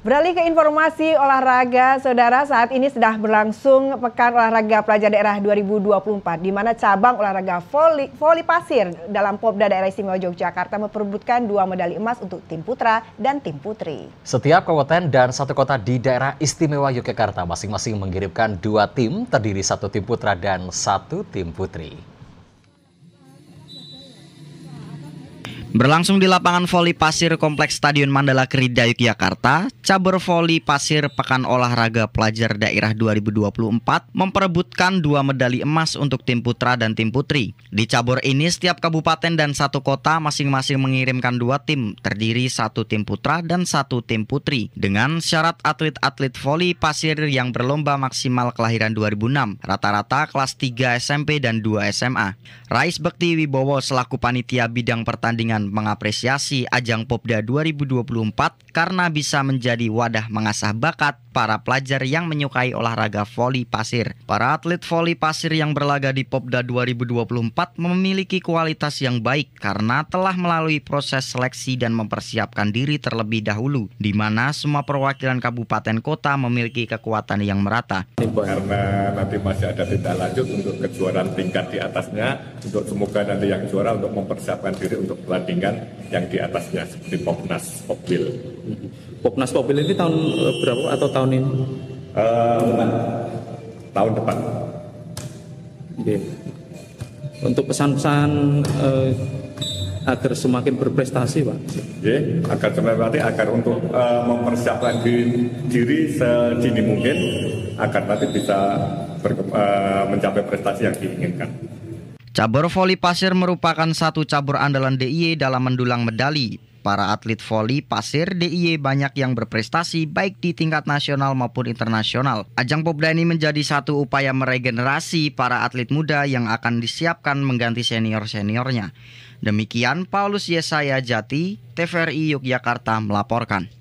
Beralih ke informasi olahraga, saudara saat ini sedang berlangsung Pekan Olahraga Pelajar Daerah 2024, di mana cabang olahraga voli, voli pasir dalam Popda Daerah Istimewa Yogyakarta memperebutkan dua medali emas untuk tim putra dan tim putri. Setiap kabupaten dan satu kota di Daerah Istimewa Yogyakarta masing-masing mengirimkan dua tim, terdiri satu tim putra dan satu tim putri. Berlangsung di lapangan voli pasir Kompleks Stadion Mandala Kerida Yogyakarta, cabur voli pasir Pekan Olahraga Pelajar Daerah 2024 memperebutkan dua medali emas untuk tim putra dan tim putri. Di cabur ini, setiap kabupaten dan satu kota masing-masing mengirimkan dua tim, terdiri satu tim putra dan satu tim putri, dengan syarat atlet-atlet voli pasir yang berlomba maksimal kelahiran 2006, rata-rata kelas 3 SMP dan 2 SMA. Rais Bekti Wibowo selaku panitia bidang pertandingan mengapresiasi ajang Popda 2024 karena bisa menjadi wadah mengasah bakat para pelajar yang menyukai olahraga voli pasir. Para atlet voli pasir yang berlaga di Popda 2024 memiliki kualitas yang baik karena telah melalui proses seleksi dan mempersiapkan diri terlebih dahulu, di mana semua perwakilan kabupaten kota memiliki kekuatan yang merata. Karena nanti masih ada tindak lanjut untuk kejuaraan tingkat di atasnya, untuk semoga nanti yang juara untuk mempersiapkan diri untuk pertandingan yang di atasnya seperti Popnas, Popwil. Popnas Popil ini tahun eh, berapa atau tahun ini? Uh, tahun depan. Oke. Untuk pesan-pesan uh, agar semakin berprestasi, Pak. Oke, agar semakin agar untuk uh, mempersiapkan diri, diri sedini mungkin agar nanti bisa ber, uh, mencapai prestasi yang diinginkan. Cabur voli pasir merupakan satu cabur andalan DIY dalam mendulang medali. Para atlet voli pasir DIY banyak yang berprestasi baik di tingkat nasional maupun internasional. Ajang Popda ini menjadi satu upaya meregenerasi para atlet muda yang akan disiapkan mengganti senior-seniornya. Demikian Paulus Yesaya Jati, TVRI Yogyakarta melaporkan.